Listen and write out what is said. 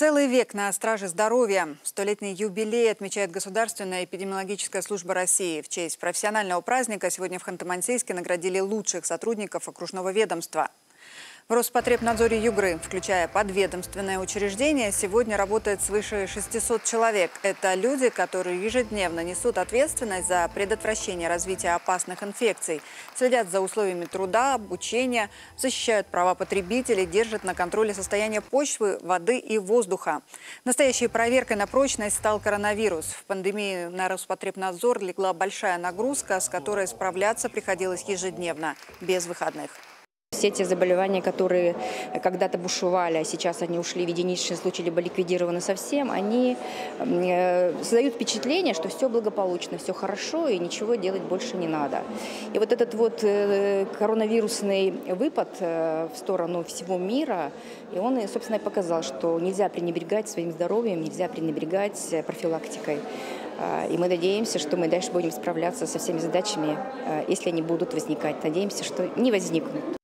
Целый век на страже здоровья. Столетний юбилей отмечает Государственная эпидемиологическая служба России. В честь профессионального праздника сегодня в Ханты-Мансийске наградили лучших сотрудников окружного ведомства. Роспотребнадзоре Югры, включая подведомственное учреждение, сегодня работает свыше 600 человек. Это люди, которые ежедневно несут ответственность за предотвращение развития опасных инфекций, следят за условиями труда, обучения, защищают права потребителей, держат на контроле состояние почвы, воды и воздуха. Настоящей проверкой на прочность стал коронавирус. В пандемии на Роспотребнадзор легла большая нагрузка, с которой справляться приходилось ежедневно, без выходных. Все те заболевания, которые когда-то бушевали, а сейчас они ушли в единичные случаи, либо ликвидированы совсем, они э, создают впечатление, что все благополучно, все хорошо и ничего делать больше не надо. И вот этот вот э, коронавирусный выпад э, в сторону всего мира, и он, собственно, и показал, что нельзя пренебрегать своим здоровьем, нельзя пренебрегать профилактикой. И мы надеемся, что мы дальше будем справляться со всеми задачами, если они будут возникать. Надеемся, что не возникнут.